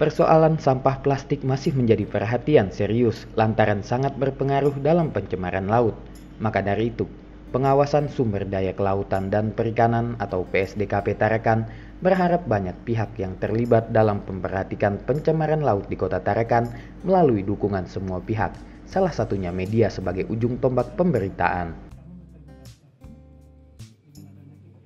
Persoalan sampah plastik masih menjadi perhatian serius lantaran sangat berpengaruh dalam pencemaran laut. Maka dari itu, Pengawasan Sumber Daya Kelautan dan Perikanan atau PSDKP Tarakan berharap banyak pihak yang terlibat dalam memperhatikan pencemaran laut di Kota Tarakan melalui dukungan semua pihak, salah satunya media sebagai ujung tombak pemberitaan.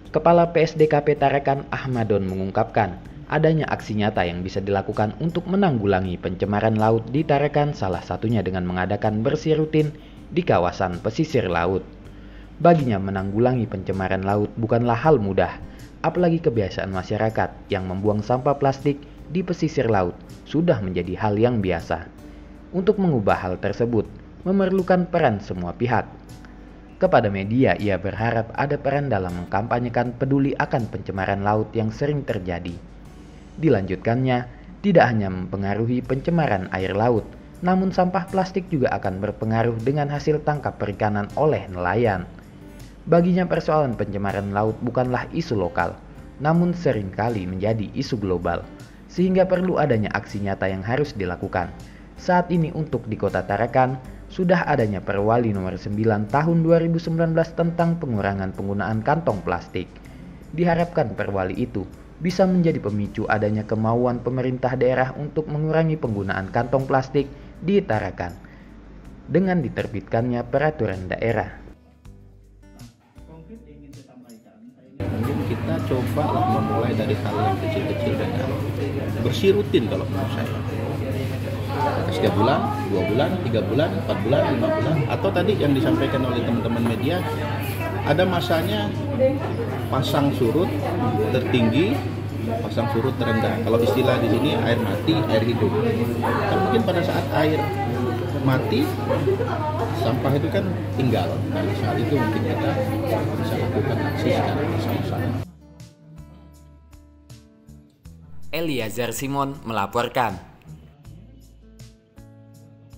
Kepala PSDKP Tarakan Ahmadon mengungkapkan, adanya aksi nyata yang bisa dilakukan untuk menanggulangi pencemaran laut di Tarakan salah satunya dengan mengadakan bersih rutin di kawasan pesisir laut. Baginya menanggulangi pencemaran laut bukanlah hal mudah, apalagi kebiasaan masyarakat yang membuang sampah plastik di pesisir laut sudah menjadi hal yang biasa. Untuk mengubah hal tersebut, memerlukan peran semua pihak. Kepada media, ia berharap ada peran dalam mengkampanyekan peduli akan pencemaran laut yang sering terjadi. Dilanjutkannya, tidak hanya mempengaruhi pencemaran air laut, namun sampah plastik juga akan berpengaruh dengan hasil tangkap perikanan oleh nelayan. Baginya persoalan pencemaran laut bukanlah isu lokal, namun sering kali menjadi isu global, sehingga perlu adanya aksi nyata yang harus dilakukan. Saat ini untuk di kota Tarakan, sudah adanya Perwali nomor 9 tahun 2019 tentang pengurangan penggunaan kantong plastik. Diharapkan Perwali itu bisa menjadi pemicu adanya kemauan pemerintah daerah untuk mengurangi penggunaan kantong plastik di Tarakan dengan diterbitkannya peraturan daerah. mungkin kita coba lah memulai dari hal yang kecil-kecil dengan bersih rutin kalau menurut saya tiga bulan, dua bulan, tiga bulan, empat bulan, lima bulan, atau tadi yang disampaikan oleh teman-teman media, ada masanya pasang surut tertinggi, pasang surut terendah. Kalau istilah di sini air mati, air hidup. Kan mungkin pada saat air mati sampah itu kan tinggal nah saat itu mungkin kita bisa lakukan aksi secara bersama-sama Eliazar Simon melaporkan